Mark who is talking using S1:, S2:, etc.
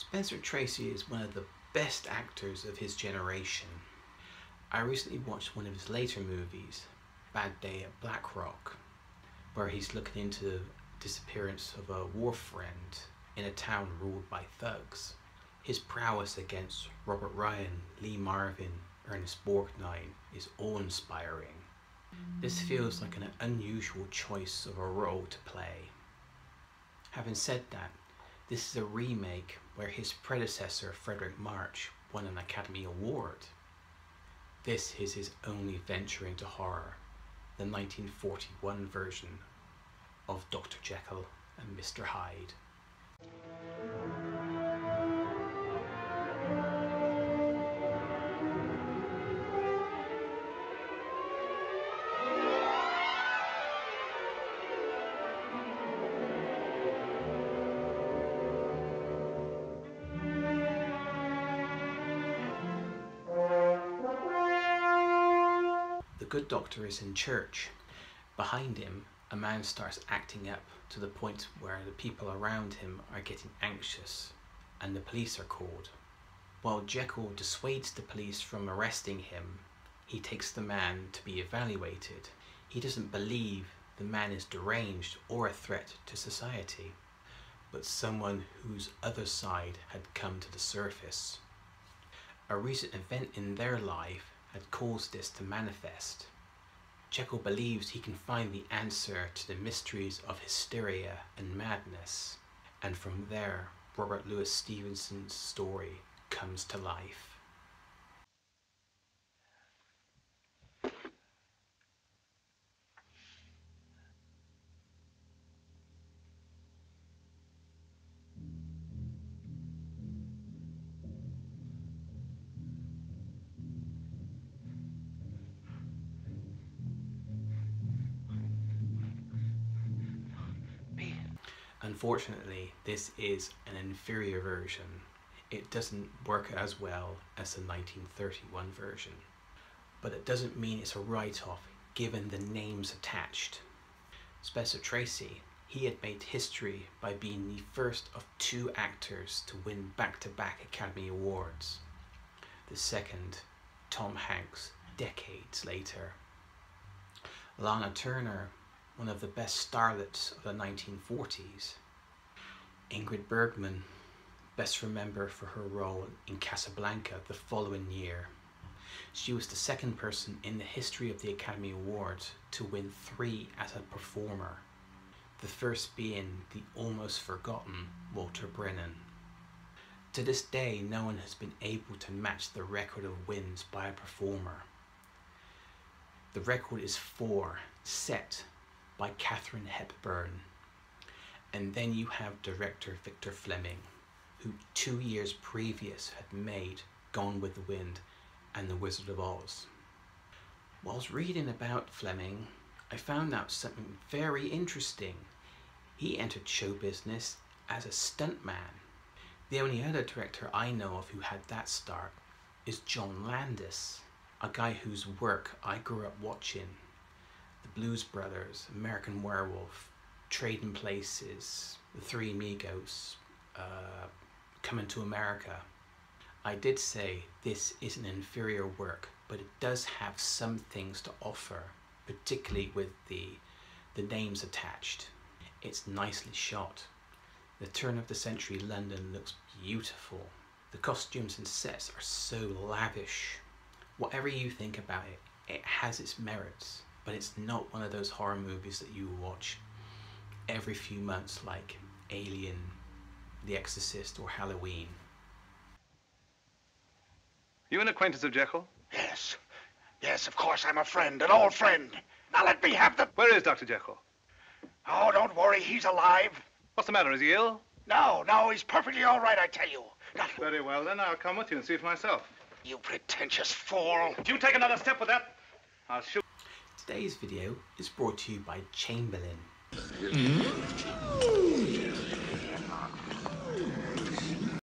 S1: Spencer Tracy is one of the best actors of his generation. I recently watched one of his later movies, Bad Day at Black Rock, where he's looking into the disappearance of a war friend in a town ruled by thugs. His prowess against Robert Ryan, Lee Marvin, Ernest Borgnine is awe-inspiring. This feels like an unusual choice of a role to play. Having said that, this is a remake where his predecessor Fredric March won an Academy Award. This is his only venture into horror, the 1941 version of Dr. Jekyll and Mr. Hyde. Good doctor is in church. Behind him, a man starts acting up to the point where the people around him are getting anxious and the police are called. While Jekyll dissuades the police from arresting him, he takes the man to be evaluated. He doesn't believe the man is deranged or a threat to society, but someone whose other side had come to the surface. A recent event in their life had caused this to manifest. Jekyll believes he can find the answer to the mysteries of hysteria and madness, and from there, Robert Louis Stevenson's story comes to life. Unfortunately, this is an inferior version. It doesn't work as well as the 1931 version. But it doesn't mean it's a write-off given the names attached. Spencer Tracy, he had made history by being the first of two actors to win back-to-back Academy Awards. The second, Tom Hanks, decades later. Lana Turner one of the best starlets of the 1940s. Ingrid Bergman, best remembered for her role in Casablanca the following year. She was the second person in the history of the Academy Awards to win three as a performer, the first being the almost forgotten Walter Brennan. To this day, no one has been able to match the record of wins by a performer. The record is four, set by Katharine Hepburn. And then you have director Victor Fleming, who two years previous had made Gone with the Wind and The Wizard of Oz. Whilst reading about Fleming, I found out something very interesting. He entered show business as a stuntman. The only other director I know of who had that start is John Landis, a guy whose work I grew up watching the Blues Brothers, American Werewolf, Trading Places, The Three Amigos, uh, Coming to America. I did say this is an inferior work, but it does have some things to offer, particularly with the, the names attached. It's nicely shot. The turn of the century London looks beautiful. The costumes and sets are so lavish. Whatever you think about it, it has its merits but it's not one of those horror movies that you watch every few months like Alien, The Exorcist or Halloween.
S2: You an acquaintance of Jekyll?
S3: Yes. Yes, of course, I'm a friend, an old friend. Now let me have the...
S2: Where is Dr. Jekyll?
S3: Oh, don't worry, he's alive.
S2: What's the matter, is he ill?
S3: No, no, he's perfectly all right, I tell you. Now,
S2: Very well, then I'll come with you and see for myself.
S3: you pretentious fool.
S2: If you take another step with that, I'll shoot.
S1: Today's video is brought to you by Chamberlain. 嗯。